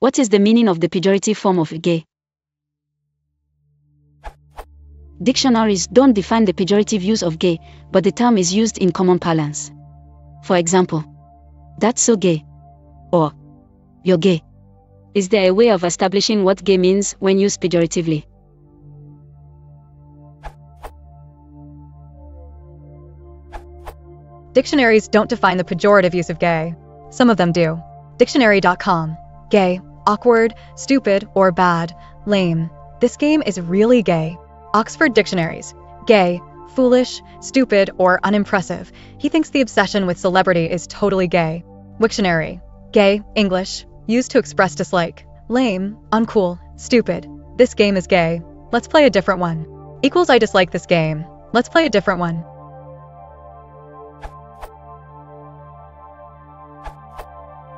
What is the meaning of the pejorative form of gay? Dictionaries don't define the pejorative use of gay, but the term is used in common parlance. For example, that's so gay. Or, you're gay. Is there a way of establishing what gay means when used pejoratively? Dictionaries don't define the pejorative use of gay. Some of them do. Dictionary.com. Gay, awkward, stupid, or bad, lame. This game is really gay. Oxford Dictionaries. Gay, foolish, stupid, or unimpressive. He thinks the obsession with celebrity is totally gay. Wiktionary. Gay, English, used to express dislike. Lame, uncool, stupid. This game is gay. Let's play a different one. Equals I dislike this game. Let's play a different one.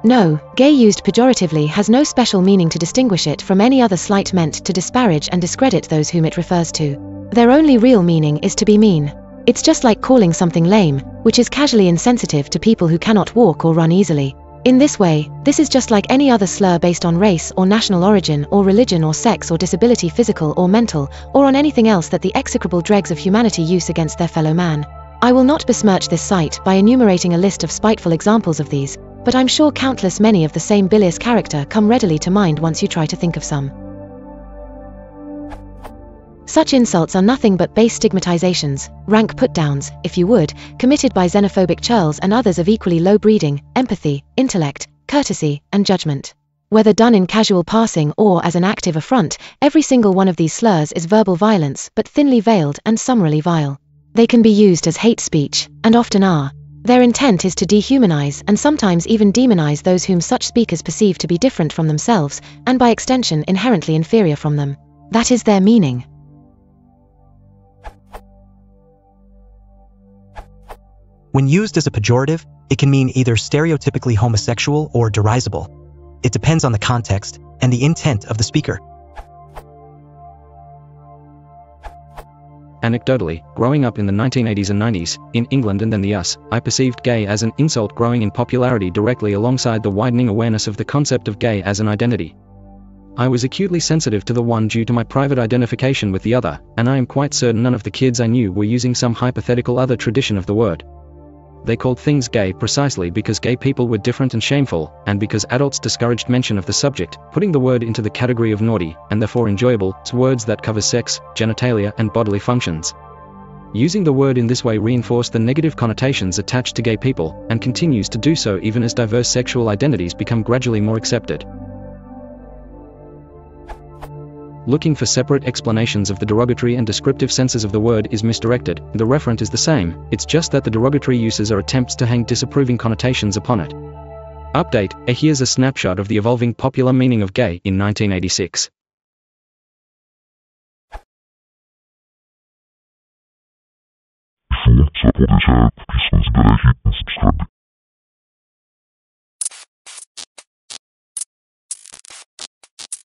No, gay used pejoratively has no special meaning to distinguish it from any other slight meant to disparage and discredit those whom it refers to. Their only real meaning is to be mean. It's just like calling something lame, which is casually insensitive to people who cannot walk or run easily. In this way, this is just like any other slur based on race or national origin or religion or sex or disability physical or mental, or on anything else that the execrable dregs of humanity use against their fellow man. I will not besmirch this site by enumerating a list of spiteful examples of these, but I'm sure countless many of the same bilious character come readily to mind once you try to think of some. Such insults are nothing but base stigmatizations, rank put-downs, if you would, committed by xenophobic churls and others of equally low breeding, empathy, intellect, courtesy, and judgment. Whether done in casual passing or as an active affront, every single one of these slurs is verbal violence but thinly veiled and summarily vile. They can be used as hate speech, and often are, their intent is to dehumanize and sometimes even demonize those whom such speakers perceive to be different from themselves, and by extension inherently inferior from them. That is their meaning. When used as a pejorative, it can mean either stereotypically homosexual or derisible. It depends on the context and the intent of the speaker. Anecdotally, growing up in the 1980s and 90s, in England and then the US, I perceived gay as an insult growing in popularity directly alongside the widening awareness of the concept of gay as an identity. I was acutely sensitive to the one due to my private identification with the other, and I am quite certain none of the kids I knew were using some hypothetical other tradition of the word. They called things gay precisely because gay people were different and shameful, and because adults discouraged mention of the subject, putting the word into the category of naughty, and therefore enjoyable, to words that cover sex, genitalia, and bodily functions. Using the word in this way reinforced the negative connotations attached to gay people, and continues to do so even as diverse sexual identities become gradually more accepted. Looking for separate explanations of the derogatory and descriptive senses of the word is misdirected, the referent is the same, it's just that the derogatory uses are attempts to hang disapproving connotations upon it. Update, a here's a snapshot of the evolving popular meaning of gay in 1986. Before